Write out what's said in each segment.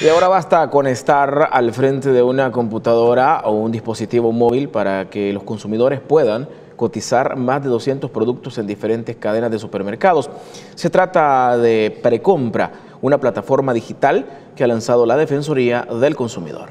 Y ahora basta con estar al frente de una computadora o un dispositivo móvil para que los consumidores puedan cotizar más de 200 productos en diferentes cadenas de supermercados. Se trata de Precompra, una plataforma digital que ha lanzado la Defensoría del Consumidor.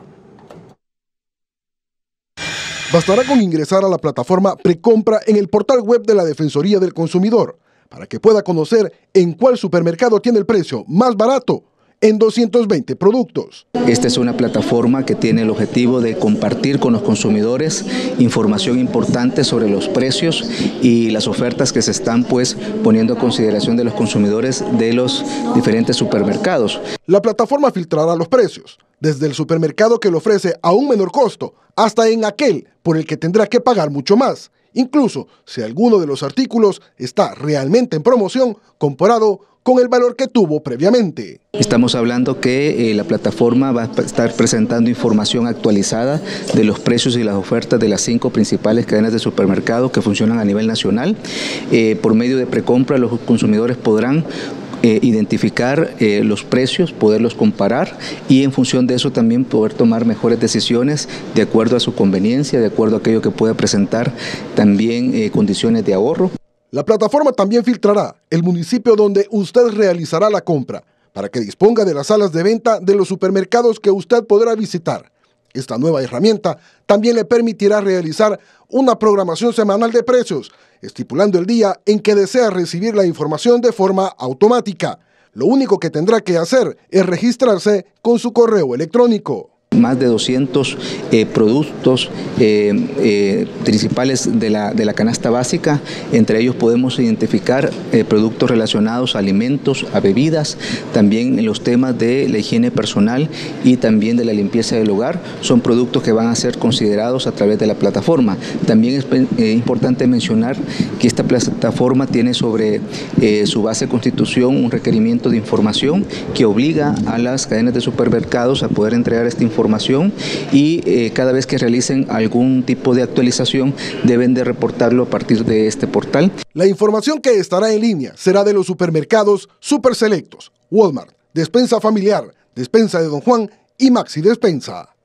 Bastará con ingresar a la plataforma Precompra en el portal web de la Defensoría del Consumidor para que pueda conocer en cuál supermercado tiene el precio más barato en 220 productos. Esta es una plataforma que tiene el objetivo de compartir con los consumidores información importante sobre los precios y las ofertas que se están pues poniendo a consideración de los consumidores de los diferentes supermercados. La plataforma filtrará los precios, desde el supermercado que lo ofrece a un menor costo hasta en aquel por el que tendrá que pagar mucho más, incluso si alguno de los artículos está realmente en promoción comparado con el valor que tuvo previamente. Estamos hablando que eh, la plataforma va a estar presentando información actualizada de los precios y las ofertas de las cinco principales cadenas de supermercados que funcionan a nivel nacional. Eh, por medio de precompra los consumidores podrán eh, identificar los precios, poderlos comparar y en función de eso también poder tomar mejores decisiones de acuerdo a su conveniencia, de acuerdo a aquello que pueda presentar también condiciones de ahorro. La plataforma también filtrará el municipio donde usted realizará la compra para que disponga de las salas de venta de los supermercados que usted podrá visitar. Esta nueva herramienta también le permitirá realizar una programación semanal de precios, estipulando el día en que desea recibir la información de forma automática. Lo único que tendrá que hacer es registrarse con su correo electrónico más de 200 eh, productos eh, eh, principales de la, de la, canasta básica. Entre ellos podemos identificar productos relacionados a alimentos, a bebidas, también los temas de la higiene personal y también de la limpieza del hogar. Son productos que van a ser considerados a través de la plataforma. También es importante mencionar que esta plataforma tiene sobre su base de constitución un requerimiento de información que obliga a las cadenas de supermercados a poder entregar esta y eh, cada vez que realicen algún tipo de actualización deben de reportarlo a partir de este portal. La información que estará en línea será de los supermercados Super Selectos, Walmart, Despensa Familiar, Despensa de Don Juan y Maxi Despensa.